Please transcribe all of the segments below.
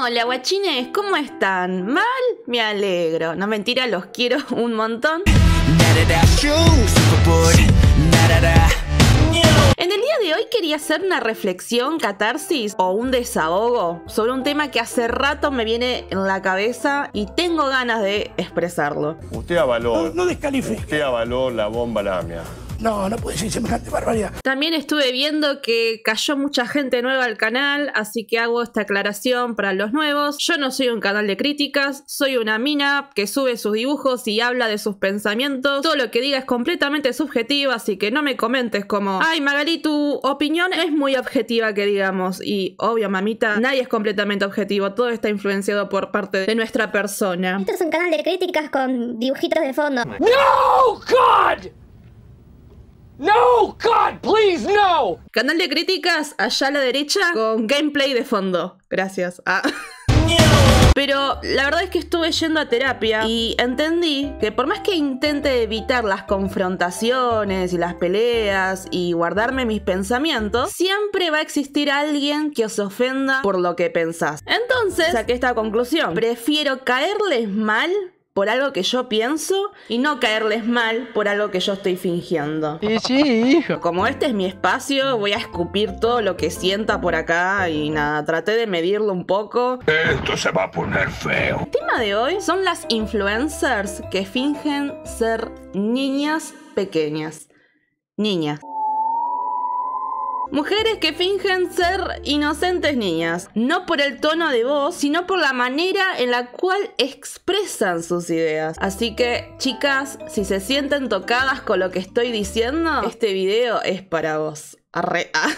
Hola guachines, ¿cómo están? ¿Mal? Me alegro. No mentira, los quiero un montón. En el día de hoy quería hacer una reflexión, catarsis o un desahogo sobre un tema que hace rato me viene en la cabeza y tengo ganas de expresarlo. Usted avaló, No, no descalifique. usted avaló la bomba lamia. No, no puede decir semejante barbaridad. También estuve viendo que cayó mucha gente nueva al canal, así que hago esta aclaración para los nuevos. Yo no soy un canal de críticas, soy una mina que sube sus dibujos y habla de sus pensamientos. Todo lo que diga es completamente subjetivo, así que no me comentes como, ay Magali, tu opinión es muy objetiva que digamos. Y obvio, mamita, nadie es completamente objetivo, todo está influenciado por parte de nuestra persona. Esto es un canal de críticas con dibujitos de fondo. No, God! No, God, please, no! Canal de críticas allá a la derecha con gameplay de fondo. Gracias. Ah. Pero la verdad es que estuve yendo a terapia y entendí que por más que intente evitar las confrontaciones y las peleas y guardarme mis pensamientos, siempre va a existir alguien que os ofenda por lo que pensás. Entonces, saqué esta conclusión. Prefiero caerles mal por algo que yo pienso y no caerles mal por algo que yo estoy fingiendo. Y sí, hijo. Como este es mi espacio, voy a escupir todo lo que sienta por acá y nada, traté de medirlo un poco. Esto se va a poner feo. El tema de hoy son las influencers que fingen ser niñas pequeñas. Niñas. Mujeres que fingen ser inocentes niñas, no por el tono de voz, sino por la manera en la cual expresan sus ideas. Así que, chicas, si se sienten tocadas con lo que estoy diciendo, este video es para vos. Arre. ah.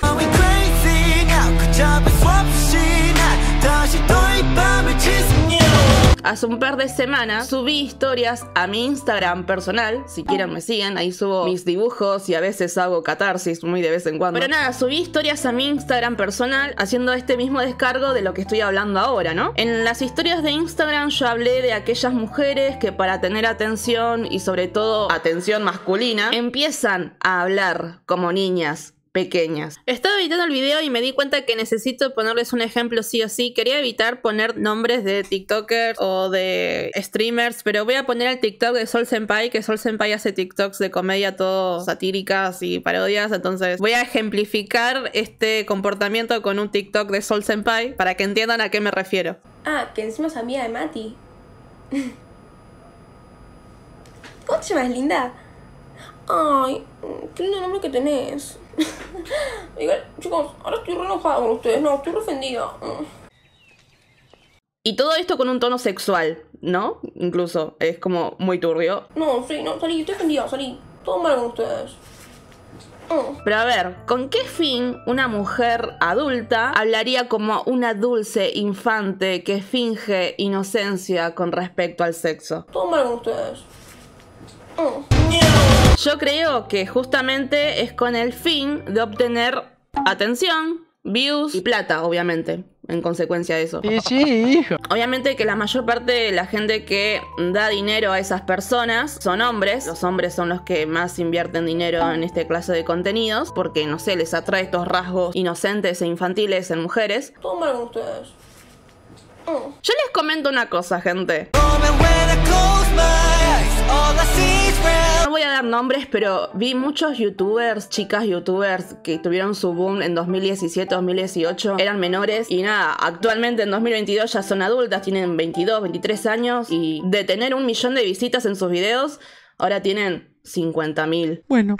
Hace un par de semanas subí historias a mi Instagram personal. Si quieren me siguen, ahí subo mis dibujos y a veces hago catarsis muy de vez en cuando. Pero nada, subí historias a mi Instagram personal haciendo este mismo descargo de lo que estoy hablando ahora, ¿no? En las historias de Instagram yo hablé de aquellas mujeres que para tener atención y sobre todo atención masculina empiezan a hablar como niñas pequeñas. Estaba editando el video y me di cuenta que necesito ponerles un ejemplo sí o sí. Quería evitar poner nombres de TikTokers o de streamers, pero voy a poner el TikTok de Sol Senpai, que Sol Senpai hace TikToks de comedia todo satíricas y parodias, entonces voy a ejemplificar este comportamiento con un TikTok de Sol Senpai para que entiendan a qué me refiero. Ah, que encima es amiga de Mati. ¿Cómo te llamas, linda? Ay, qué lindo nombre que tenés. Igual, chicos, ahora estoy re enojada con ustedes. No, estoy re ofendida. Y todo esto con un tono sexual, ¿no? Incluso es como muy turbio. No, sí, no, salí, estoy ofendida, salí. Todo mal con ustedes. Mm. Pero a ver, ¿con qué fin una mujer adulta hablaría como una dulce infante que finge inocencia con respecto al sexo? Todo mal con ustedes. Yo creo que justamente es con el fin de obtener atención, views y plata, obviamente, en consecuencia de eso. Y sí, hijo. Obviamente que la mayor parte de la gente que da dinero a esas personas son hombres. Los hombres son los que más invierten dinero en este clase de contenidos porque, no sé, les atrae estos rasgos inocentes e infantiles en mujeres. Con ustedes. Mm. Yo les comento una cosa, gente. No voy a dar nombres, pero vi muchos youtubers, chicas youtubers que tuvieron su boom en 2017, 2018, eran menores y nada, actualmente en 2022 ya son adultas, tienen 22, 23 años y de tener un millón de visitas en sus videos, ahora tienen 50 mil. Bueno.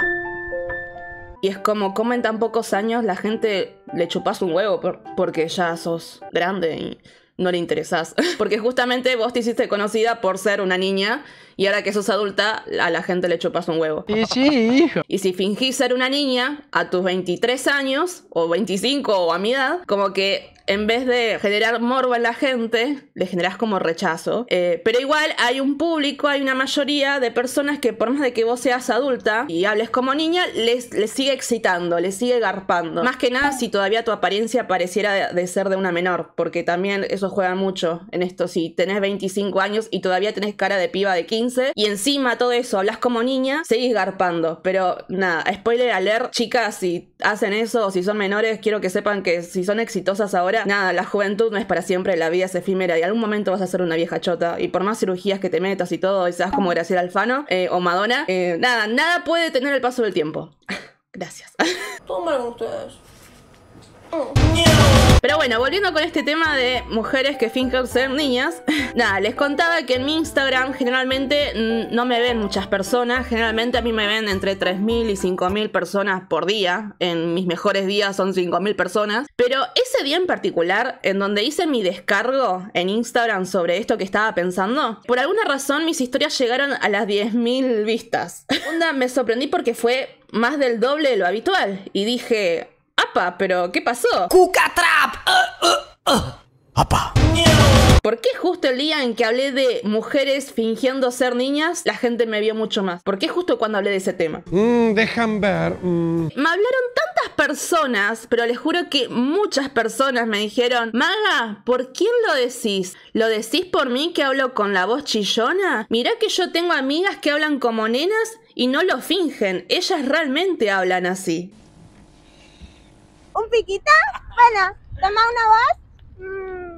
Y es como, como en tan pocos años la gente le chupas un huevo por- porque ya sos grande y no le interesás. Porque justamente vos te hiciste conocida por ser una niña y ahora que sos adulta a la gente le chupas un huevo. Y sí, hijo. Y si fingís ser una niña a tus 23 años o 25 o a mi edad, como que en vez de generar morbo en la gente, le generás como rechazo. Eh, pero igual hay un público, hay una mayoría de personas que por más de que vos seas adulta y hables como niña, les, les sigue excitando, les sigue garpando. Más que nada si todavía tu apariencia pareciera de, de ser de una menor, porque también eso juega mucho en esto. Si tenés 25 años y todavía tenés cara de piba de 15 y encima todo eso hablas como niña, seguís garpando. Pero nada, spoiler alert, chicas, si hacen eso o si son menores, quiero que sepan que si son exitosas ahora, ahora, nada, la juventud no es para siempre, la vida es efímera y algún momento vas a ser una vieja chota. Y por más cirugías que te metas y todo, y seas como Graciela Alfano eh, o Madonna, eh, nada, nada puede tener el paso del tiempo. Gracias. Con ustedes. Pero bueno, volviendo con este tema de mujeres que fingen ser niñas, nada, les contaba que en mi Instagram generalmente no me ven muchas personas, generalmente a mí me ven entre 3.000 y 5.000 personas por día, en mis mejores días son 5.000 personas, pero ese día en particular, en donde hice mi descargo en Instagram sobre esto que estaba pensando, por alguna razón mis historias llegaron a las 10.000 vistas. Me sorprendí porque fue más del doble de lo habitual y dije, apa, pero ¿qué pasó? Apa. ¿Por qué justo el día en que hablé de mujeres fingiendo ser niñas, la gente me vio mucho más? ¿Por qué justo cuando hablé de ese tema? Mm, dejan ver. mm. Me hablaron tantas personas, pero les juro que muchas personas me dijeron, Maga, ¿por quién lo decís? ¿Lo decís por mí que hablo con la voz chillona? Mirá que yo tengo amigas que hablan como nenas y no lo fingen, ellas realmente hablan así. ¿Un piquito? Bueno, toma una voz. Mm.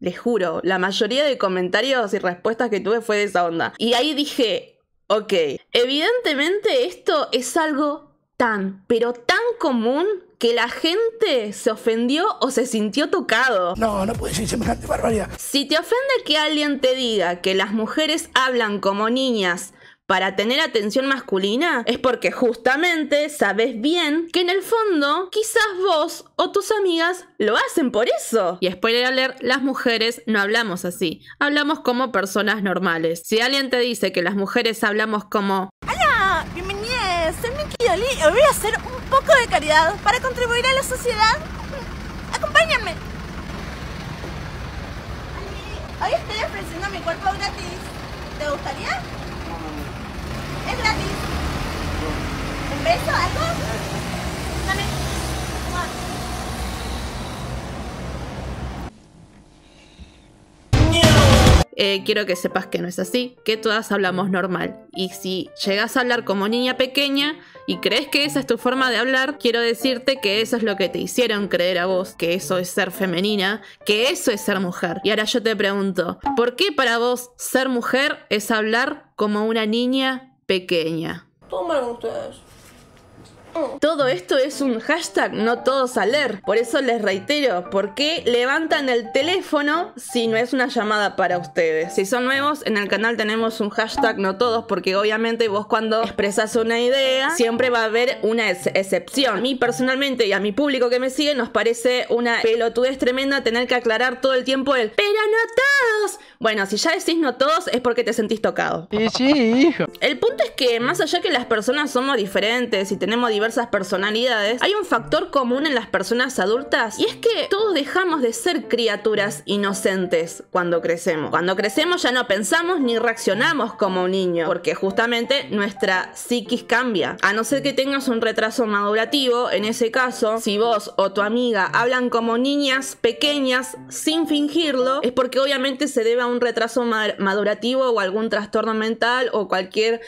Les juro, la mayoría de comentarios y respuestas que tuve fue de esa onda. Y ahí dije, ok, evidentemente esto es algo tan, pero tan común que la gente se ofendió o se sintió tocado. No, no puede ser semejante barbaridad. Si te ofende que alguien te diga que las mujeres hablan como niñas para tener atención masculina, es porque justamente sabes bien que en el fondo quizás vos o tus amigas lo hacen por eso. Y spoiler alert, las mujeres no hablamos así, hablamos como personas normales. Si alguien te dice que las mujeres hablamos como Hola, bienvenidos. Soy Miki Oli y voy a hacer un poco de caridad para contribuir a la sociedad. Acompáñame. Hoy estoy ofreciendo mi cuerpo gratis. ¿Te gustaría? Es gratis. ¿Un? ¿Algo? Dame. Eh, quiero que sepas que no es así, que todas hablamos normal. Y si llegas a hablar como niña pequeña y crees que esa es tu forma de hablar, quiero decirte que eso es lo que te hicieron creer a vos, que eso es ser femenina, que eso es ser mujer. Y ahora yo te pregunto, ¿por qué para vos ser mujer es hablar como una niña pequeña? Con ustedes. Todo esto es un hashtag no todos a leer. Por eso les reitero, ¿por qué levantan el teléfono si no es una llamada para ustedes? Si son nuevos, en el canal tenemos un hashtag no todos, porque obviamente vos cuando expresas una idea, siempre va a haber una ex- excepción. A mí personalmente y a mi público que me sigue nos parece una pelotudez tremenda tener que aclarar todo el tiempo el pero no todos. Bueno, si ya decís no todos es porque te sentís tocado. Y sí, hijo. El punto es que más allá que las personas somos diferentes y tenemos personalidades, hay un factor común en las personas adultas y es que todos dejamos de ser criaturas inocentes cuando crecemos. Cuando crecemos ya no pensamos ni reaccionamos como un niño, porque justamente nuestra psiquis cambia. A no ser que tengas un retraso madurativo, en ese caso, si vos o tu amiga hablan como niñas pequeñas sin fingirlo, es porque obviamente se debe a un retraso ma- madurativo o algún trastorno mental o cualquier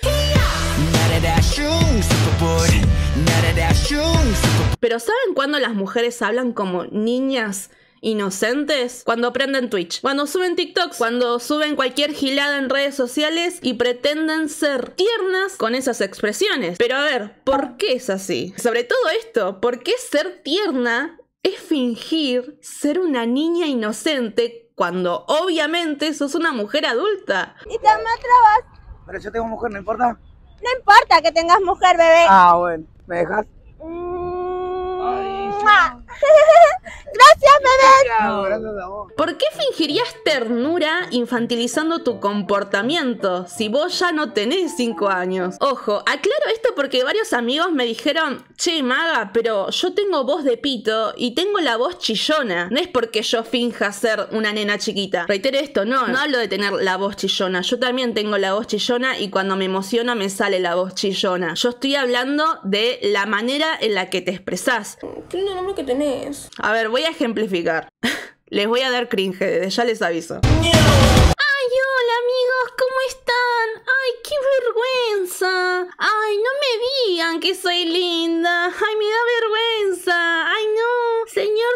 Pero ¿saben cuándo las mujeres hablan como niñas inocentes? Cuando aprenden Twitch, cuando suben TikToks, cuando suben cualquier gilada en redes sociales y pretenden ser tiernas con esas expresiones. Pero a ver, ¿por qué es así? Sobre todo esto, ¿por qué ser tierna es fingir ser una niña inocente cuando obviamente sos una mujer adulta? Y toma otra voz. Pero yo tengo mujer, ¿no importa? No importa que tengas mujer, bebé. Ah, bueno. ¿Me dejas? Mm, mua. Gracias, bebé. No, gracias vos. ¿Por qué fingirías ternura infantilizando tu comportamiento si vos ya no tenés 5 años? Ojo, aclaro esto porque varios amigos me dijeron, che, maga, pero yo tengo voz de pito y tengo la voz chillona. No es porque yo finja ser una nena chiquita. Reitero esto, no, no hablo de tener la voz chillona. Yo también tengo la voz chillona y cuando me emociono me sale la voz chillona. Yo estoy hablando de la manera en la que te expresás. Qué lindo nombre que tenés. A ver, voy a ejemplificar. Les voy a dar cringe, desde ya les aviso. ¡Ay, hola amigos! ¿Cómo están? ¡Ay, qué vergüenza! ¡Ay, no me digan que soy linda! ¡Ay, me da vergüenza! ¡Ay, no! señor, señor,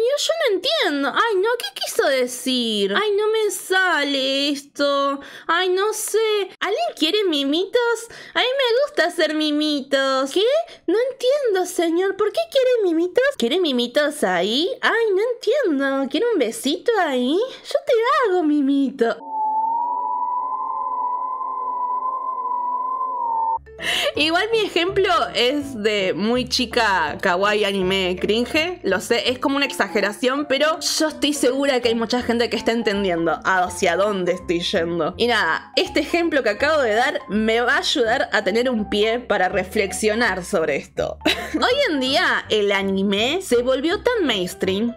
yo no entiendo. Ay, no, ¿qué quiso decir? Ay, no me sale esto. Ay, no sé. ¿Alguien quiere mimitos? A mí me gusta hacer mimitos. ¿Qué? No entiendo, señor. ¿Por qué quiere mimitos? ¿Quiere mimitos ahí? Ay, no entiendo. ¿Quiere un besito ahí? Yo te hago mimito. Igual mi ejemplo es de muy chica kawaii anime cringe, lo sé, es como una exageración, pero yo estoy segura que hay mucha gente que está entendiendo hacia dónde estoy yendo. Y nada, este ejemplo que acabo de dar me va a ayudar a tener un pie para reflexionar sobre esto. Hoy en día el anime se volvió tan mainstream,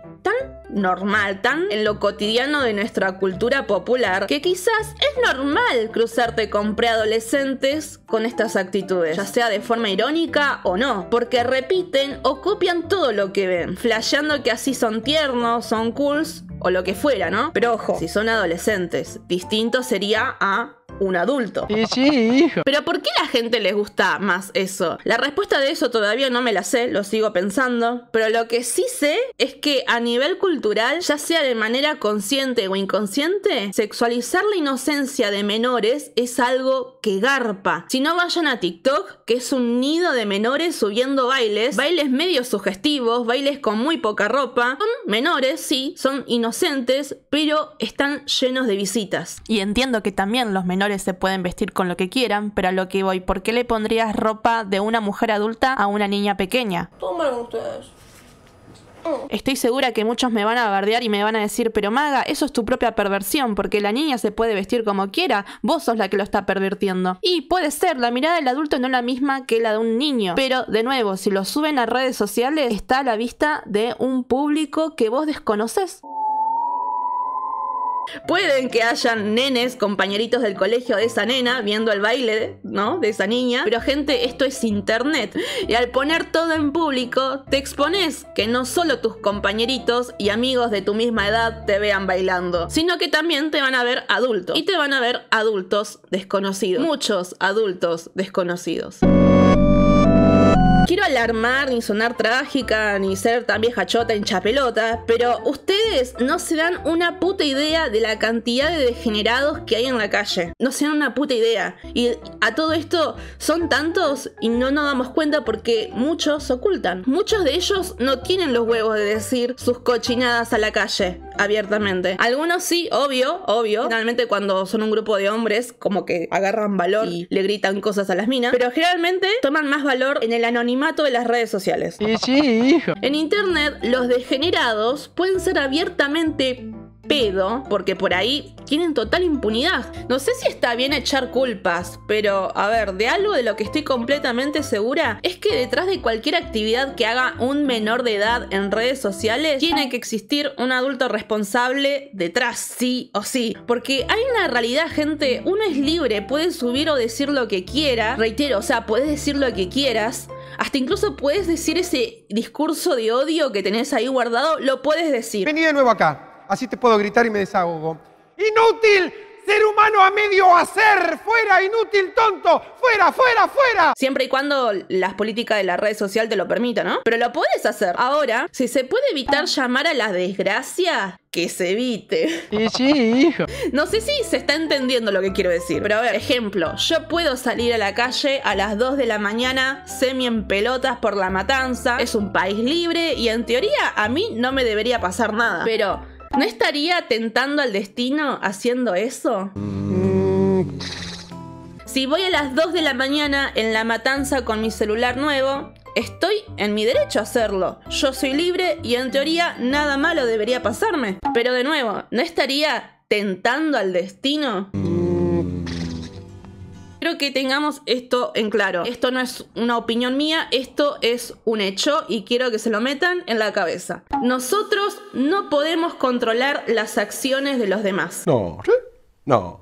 normal, tan en lo cotidiano de nuestra cultura popular, que quizás es normal cruzarte con preadolescentes con estas actitudes, ya sea de forma irónica o no, porque repiten o copian todo lo que ven, flasheando que así son tiernos, son cools o lo que fuera, ¿no? Pero ojo, si son adolescentes, distinto sería a un adulto. Sí, sí, hijo. Pero ¿por qué la gente les gusta más eso? La respuesta de eso todavía no me la sé, lo sigo pensando, pero lo que sí sé es que a nivel cultural, ya sea de manera consciente o inconsciente, sexualizar la inocencia de menores es algo que garpa. Si no vayan a TikTok, que es un nido de menores subiendo bailes, bailes medio sugestivos, bailes con muy poca ropa, son menores, sí, son inocentes, pero están llenos de visitas. Y entiendo que también los menores se pueden vestir con lo que quieran, pero a lo que voy, ¿por qué le pondrías ropa de una mujer adulta a una niña pequeña? Con ustedes. Estoy segura que muchos me van a bardear y me van a decir, pero Maga, eso es tu propia perversión, porque la niña se puede vestir como quiera, vos sos la que lo está pervirtiendo. Y puede ser, la mirada del adulto no es la misma que la de un niño, pero de nuevo, si lo suben a redes sociales, está a la vista de un público que vos desconoces. Pueden que hayan nenes, compañeritos del colegio de esa nena, viendo el baile, ¿no? De esa niña. Pero gente, esto es internet. Y al poner todo en público, te expones que no solo tus compañeritos y amigos de tu misma edad te vean bailando, sino que también te van a ver adultos. Y te van a ver adultos desconocidos. Muchos adultos desconocidos. Quiero alarmar, ni sonar trágica, ni ser tan vieja chota hincha pelota, pero ustedes no se dan una puta idea de la cantidad de degenerados que hay en la calle. No se dan una puta idea. Y a todo esto son tantos y no nos damos cuenta porque muchos ocultan. Muchos de ellos no tienen los huevos de decir sus cochinadas a la calle abiertamente. Algunos sí, obvio, obvio. Finalmente cuando son un grupo de hombres, como que agarran valor y le gritan cosas a las minas. Pero generalmente toman más valor en el anonimato de las redes sociales. Sí, sí, hijo. En internet, los degenerados pueden ser abiertamente pedo, porque por ahí tienen total impunidad. No sé si está bien echar culpas, pero a ver, de algo de lo que estoy completamente segura es que detrás de cualquier actividad que haga un menor de edad en redes sociales, tiene que existir un adulto responsable detrás, sí o sí. Porque hay una realidad, gente, uno es libre, puede subir o decir lo que quiera, reitero, o sea, puedes decir lo que quieras. Hasta incluso puedes decir ese discurso de odio que tenés ahí guardado, lo puedes decir. Vení de nuevo acá. Así te puedo gritar y me desahogo. ¡Inútil! ¡Ser humano a medio hacer! ¡Fuera, inútil, tonto! ¡Fuera, fuera, fuera! Siempre y cuando las políticas de la red social te lo permitan, ¿no? Pero lo puedes hacer. Ahora, si se puede evitar llamar a la desgracia, que se evite. Sí, sí, hijo. No sé si se está entendiendo lo que quiero decir, pero a ver, ejemplo, yo puedo salir a la calle a las 2 de la mañana semi en pelotas por la matanza, es un país libre y en teoría a mí no me debería pasar nada, pero ¿no estaría tentando al destino haciendo eso? Si voy a las 2 de la mañana en la matanza con mi celular nuevo, estoy en mi derecho a hacerlo. Yo soy libre y en teoría nada malo debería pasarme. Pero de nuevo, ¿no estaría tentando al destino? Quiero que tengamos esto en claro. Esto no es una opinión mía, esto es un hecho y quiero que se lo metan en la cabeza. Nosotros no podemos controlar las acciones de los demás. No. No.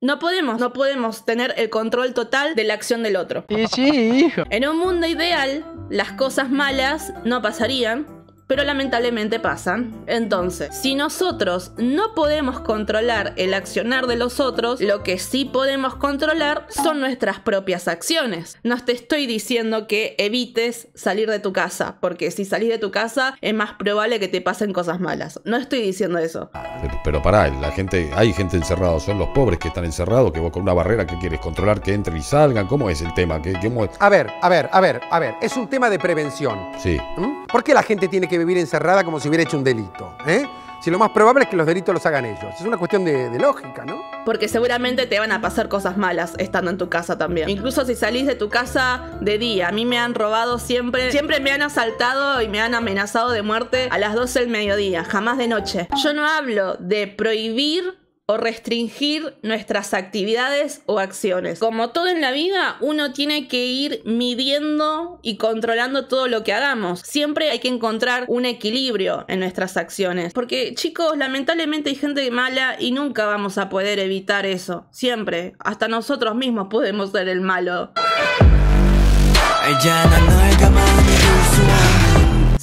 No podemos, no podemos tener el control total de la acción del otro. Sí, sí, hijo. En un mundo ideal, las cosas malas no pasarían pero lamentablemente pasan. Entonces, si nosotros no podemos controlar el accionar de los otros, lo que sí podemos controlar son nuestras propias acciones. No te estoy diciendo que evites salir de tu casa, porque si salís de tu casa es más probable que te pasen cosas malas. No estoy diciendo eso. Pero, pero pará, la gente, hay gente encerrada, son los pobres que están encerrados, que vos con una barrera que quieres controlar que entren y salgan. ¿Cómo es el tema? ¿Qué, cómo es? A ver, a ver, a ver, a ver. Es un tema de prevención. Sí. ¿Mm? ¿Por qué la gente tiene que vivir encerrada como si hubiera hecho un delito? ¿eh? Si lo más probable es que los delitos los hagan ellos. Es una cuestión de, de lógica, ¿no? Porque seguramente te van a pasar cosas malas estando en tu casa también. Incluso si salís de tu casa de día. A mí me han robado siempre. Siempre me han asaltado y me han amenazado de muerte a las 12 del mediodía. Jamás de noche. Yo no hablo de prohibir o restringir nuestras actividades o acciones. Como todo en la vida, uno tiene que ir midiendo y controlando todo lo que hagamos. Siempre hay que encontrar un equilibrio en nuestras acciones. Porque chicos, lamentablemente hay gente mala y nunca vamos a poder evitar eso. Siempre. Hasta nosotros mismos podemos ser el malo.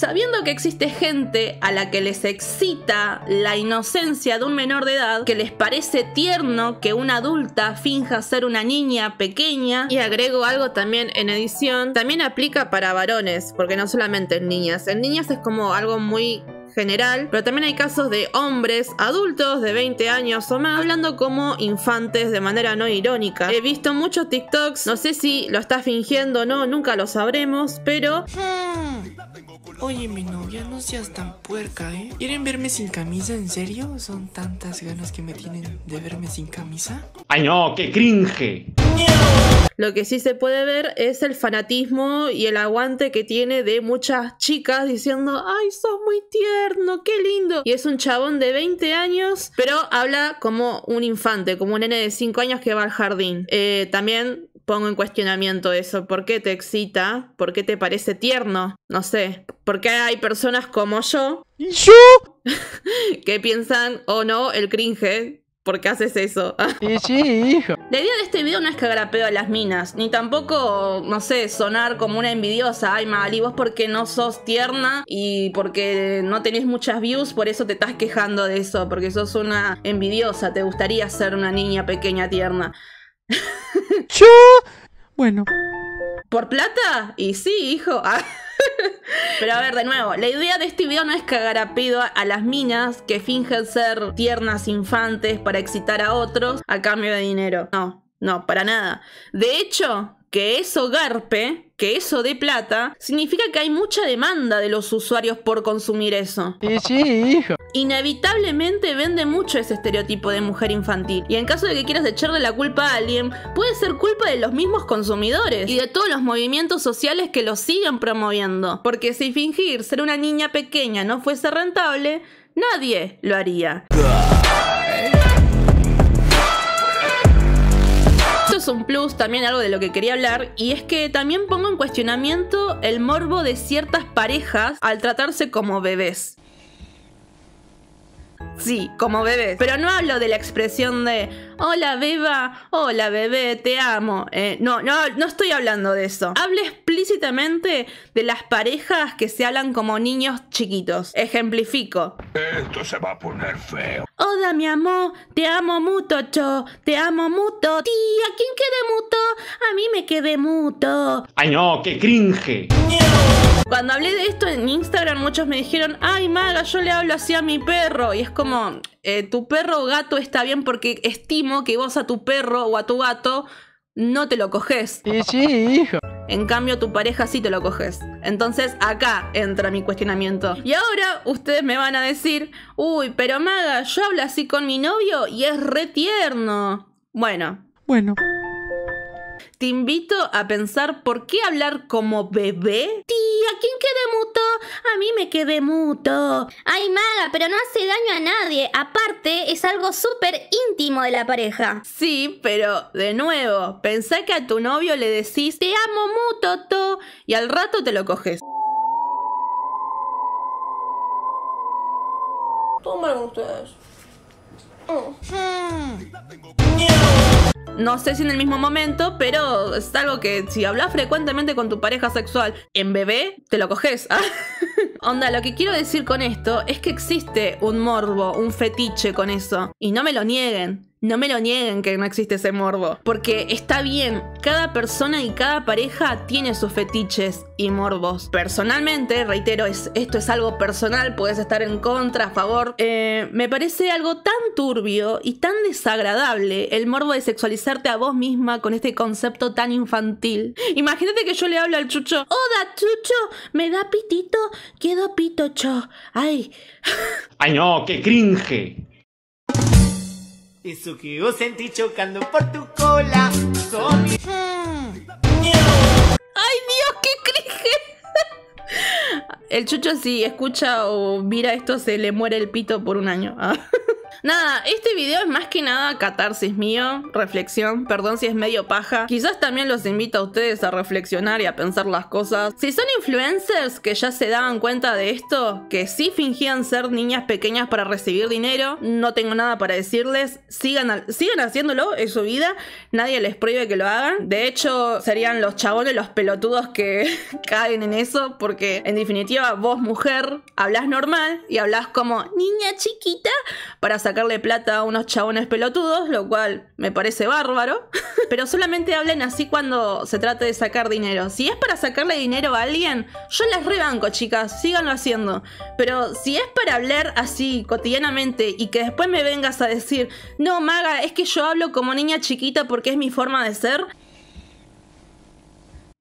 Sabiendo que existe gente a la que les excita la inocencia de un menor de edad, que les parece tierno que una adulta finja ser una niña pequeña, y agrego algo también en edición, también aplica para varones, porque no solamente en niñas. En niñas es como algo muy general, pero también hay casos de hombres adultos de 20 años o más hablando como infantes de manera no irónica. He visto muchos TikToks, no sé si lo está fingiendo o no, nunca lo sabremos, pero Oye, mi novia, no seas tan puerca, ¿eh? ¿Quieren verme sin camisa, en serio? ¿Son tantas ganas que me tienen de verme sin camisa? ¡Ay no, qué cringe! Lo que sí se puede ver es el fanatismo y el aguante que tiene de muchas chicas diciendo, ay, sos muy tierno, qué lindo. Y es un chabón de 20 años, pero habla como un infante, como un nene de 5 años que va al jardín. Eh, también pongo en cuestionamiento eso. ¿Por qué te excita? ¿Por qué te parece tierno? No sé. ¿Por qué hay personas como yo? ¿Y yo? que piensan, oh no, el cringe. ¿Por qué haces eso? Sí, sí, hijo. La idea de este video no es cagar a pedo a las minas, ni tampoco, no sé, sonar como una envidiosa. Ay, Magali, vos porque no sos tierna y porque no tenés muchas views, por eso te estás quejando de eso, porque sos una envidiosa, te gustaría ser una niña pequeña tierna. ¿Yo? Bueno. ¿Por plata? Y sí, hijo. Ah. Pero a ver, de nuevo, la idea de este video no es cagar a pedo a las minas que fingen ser tiernas infantes para excitar a otros a cambio de dinero. No, no, para nada. De hecho, que eso garpe, que eso de plata, significa que hay mucha demanda de los usuarios por consumir eso. Sí, sí, hijo. Inevitablemente vende mucho ese estereotipo de mujer infantil. Y en caso de que quieras echarle la culpa a alguien, puede ser culpa de los mismos consumidores y de todos los movimientos sociales que lo siguen promoviendo. Porque si fingir ser una niña pequeña no fuese rentable, nadie lo haría. Es un plus, también algo de lo que quería hablar, y es que también pongo en cuestionamiento el morbo de ciertas parejas al tratarse como bebés. Sí, como bebés. Pero no hablo de la expresión de hola beba, hola bebé, te amo. Eh, no, no, no estoy hablando de eso. Hablo explícitamente de las parejas que se hablan como niños chiquitos. Ejemplifico. Esto se va a poner feo. Hola mi amor, te amo mucho, cho, te amo mucho. Tía, ¿quién quede muto? A mí me quedé muto. ¡Ay no, qué cringe! Cuando hablé de esto en Instagram, muchos me dijeron, ay Maga, yo le hablo así a mi perro. Y es como, eh, tu perro o gato está bien porque estimo que vos a tu perro o a tu gato no te lo coges. Sí, sí, hijo. En cambio, tu pareja sí te lo coges. Entonces acá entra mi cuestionamiento. Y ahora ustedes me van a decir, uy, pero Maga, yo hablo así con mi novio y es re tierno. Bueno. Bueno. Te invito a pensar por qué hablar como bebé. Tía, ¿quién quede muto? A mí me quedé muto. Ay, maga, pero no hace daño a nadie. Aparte, es algo súper íntimo de la pareja. Sí, pero de nuevo, pensá que a tu novio le decís te amo muto, to, y al rato te lo coges. Con ustedes. Mm. Hmm. No sé si en el mismo momento, pero es algo que si hablas frecuentemente con tu pareja sexual en bebé, te lo coges. Onda, lo que quiero decir con esto es que existe un morbo, un fetiche con eso. Y no me lo nieguen. No me lo nieguen que no existe ese morbo. Porque está bien, cada persona y cada pareja tiene sus fetiches y morbos. Personalmente, reitero, es, esto es algo personal, puedes estar en contra, a favor. Eh, me parece algo tan turbio y tan desagradable el morbo de sexualizarte a vos misma con este concepto tan infantil. Imagínate que yo le hablo al chucho. Hola, chucho, me da pitito, quedo pitocho. Ay. Ay no, qué cringe. Eso que yo sentí chocando por tu cola son. ¡Ay, Dios, qué cringe! El chucho si escucha o mira esto se le muere el pito por un año. Ah. Nada, este video es más que nada catarsis mío, reflexión, perdón si es medio paja. Quizás también los invito a ustedes a reflexionar y a pensar las cosas. Si son influencers que ya se daban cuenta de esto, que sí fingían ser niñas pequeñas para recibir dinero, no tengo nada para decirles. Sigan, sigan haciéndolo, es su vida, nadie les prohíbe que lo hagan. De hecho, serían los chabones los pelotudos que caen en eso, porque en definitiva vos mujer hablas normal y hablas como niña chiquita para sacarle plata a unos chabones pelotudos, lo cual me parece bárbaro. Pero solamente hablen así cuando se trate de sacar dinero. Si es para sacarle dinero a alguien, yo les rebanco, chicas, síganlo haciendo. Pero si es para hablar así cotidianamente y que después me vengas a decir, no, Maga, es que yo hablo como niña chiquita porque es mi forma de ser.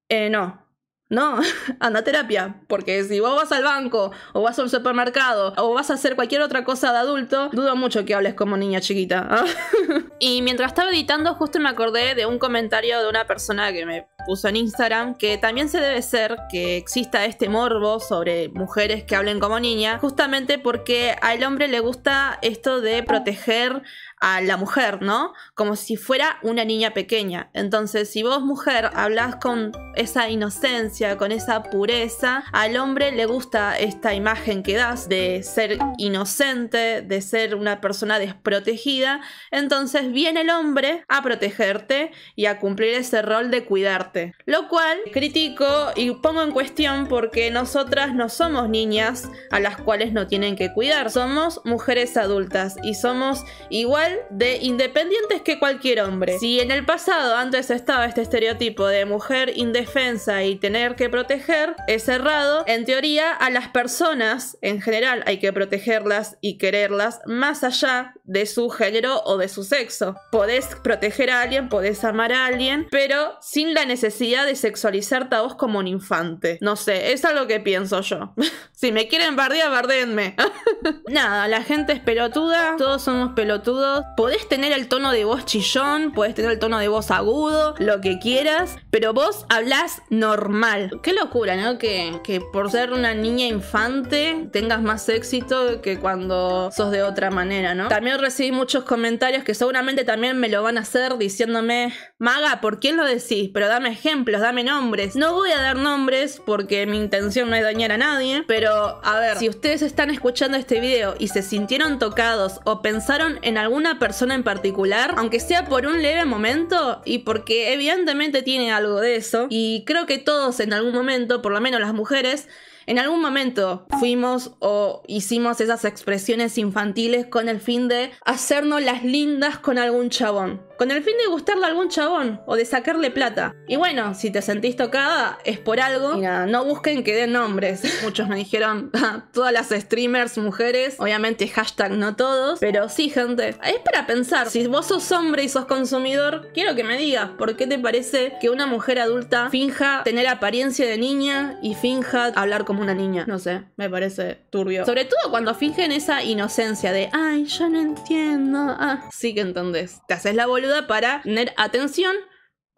Eh, no. No, anda a terapia, porque si vos vas al banco o vas al supermercado o vas a hacer cualquier otra cosa de adulto, dudo mucho que hables como niña chiquita. y mientras estaba editando, justo me acordé de un comentario de una persona que me puso en Instagram que también se debe ser que exista este morbo sobre mujeres que hablen como niña, justamente porque al hombre le gusta esto de proteger a la mujer, ¿no? Como si fuera una niña pequeña. Entonces, si vos mujer hablas con esa inocencia, con esa pureza, al hombre le gusta esta imagen que das de ser inocente, de ser una persona desprotegida. Entonces viene el hombre a protegerte y a cumplir ese rol de cuidarte. Lo cual critico y pongo en cuestión porque nosotras no somos niñas a las cuales no tienen que cuidar. Somos mujeres adultas y somos igual de independientes que cualquier hombre. Si en el pasado antes estaba este estereotipo de mujer indefensa y tener que proteger, es errado. En teoría, a las personas en general hay que protegerlas y quererlas más allá de su género o de su sexo. Podés proteger a alguien, podés amar a alguien, pero sin la necesidad de sexualizarte a vos como un infante. No sé, es algo que pienso yo. si me quieren bardear, bardeenme. Nada, la gente es pelotuda, todos somos pelotudos. Podés tener el tono de voz chillón, podés tener el tono de voz agudo, lo que quieras, pero vos hablás normal. Qué locura, ¿no? Que, que por ser una niña infante tengas más éxito que cuando sos de otra manera, ¿no? También recibí muchos comentarios que seguramente también me lo van a hacer diciéndome, Maga, ¿por quién lo decís? Pero dame ejemplos, dame nombres. No voy a dar nombres porque mi intención no es dañar a nadie, pero a ver, si ustedes están escuchando este video y se sintieron tocados o pensaron en alguna persona en particular, aunque sea por un leve momento, y porque evidentemente tiene algo de eso, y creo que todos en algún momento, por lo menos las mujeres, en algún momento fuimos o hicimos esas expresiones infantiles con el fin de hacernos las lindas con algún chabón. Con el fin de gustarle a algún chabón o de sacarle plata. Y bueno, si te sentís tocada, es por algo. No busquen que den nombres. Muchos me dijeron, "Ah, todas las streamers mujeres. Obviamente, hashtag no todos. Pero sí, gente. Es para pensar. Si vos sos hombre y sos consumidor, quiero que me digas, ¿por qué te parece que una mujer adulta finja tener apariencia de niña y finja hablar como una niña? No sé, me parece turbio. Sobre todo cuando fingen esa inocencia de, ay, yo no entiendo. Ah, sí que entendés. Te haces la boluda para tener atención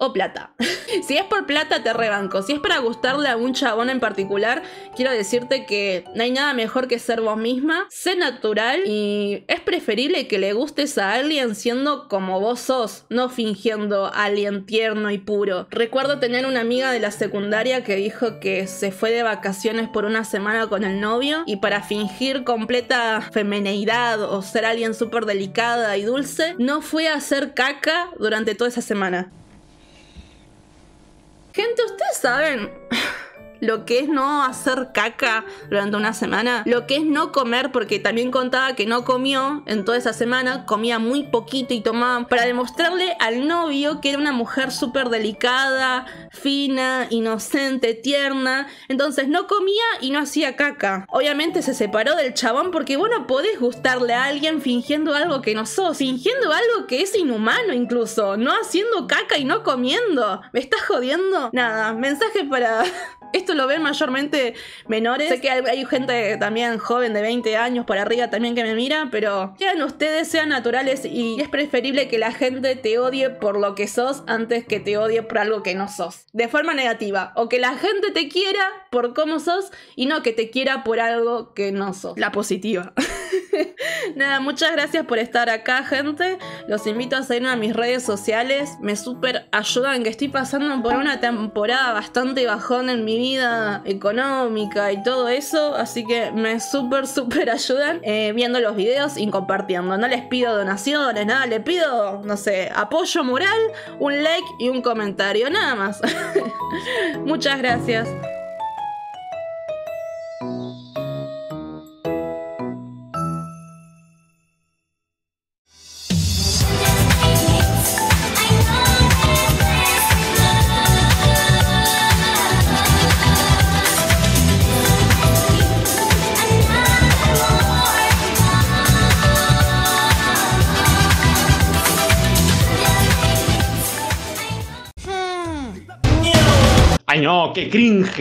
o plata. si es por plata, te rebanco. Si es para gustarle a un chabón en particular, quiero decirte que no hay nada mejor que ser vos misma, sé natural y es preferible que le gustes a alguien siendo como vos sos, no fingiendo alguien tierno y puro. Recuerdo tener una amiga de la secundaria que dijo que se fue de vacaciones por una semana con el novio y para fingir completa femineidad o ser alguien súper delicada y dulce, no fue a hacer caca durante toda esa semana. Gente, ustedes saben lo que es no hacer caca durante una semana, lo que es no comer, porque también contaba que no comió en toda esa semana, comía muy poquito y tomaba para demostrarle al novio que era una mujer súper delicada, fina, inocente, tierna. Entonces no comía y no hacía caca. Obviamente se separó del chabón porque vos no podés gustarle a alguien fingiendo algo que no sos, fingiendo algo que es inhumano incluso, no haciendo caca y no comiendo. ¿Me estás jodiendo? Nada, mensaje para esto lo ven mayormente menores. Sé que hay, hay gente también joven de 20 años por arriba también que me mira, pero sean ustedes, sean naturales y es preferible que la gente te odie por lo que sos antes que te odie por algo que no sos. De forma negativa. O que la gente te quiera por cómo sos y no que te quiera por algo que no sos. La positiva. Nada, muchas gracias por estar acá, gente. Los invito a seguirme a mis redes sociales. Me súper ayudan, que estoy pasando por una temporada bastante bajón en mi vida económica y todo eso. Así que me súper, súper ayudan eh, viendo los videos y compartiendo. No les pido donaciones, nada. Les pido, no sé, apoyo moral, un like y un comentario. Nada más. muchas gracias. Qué cringe.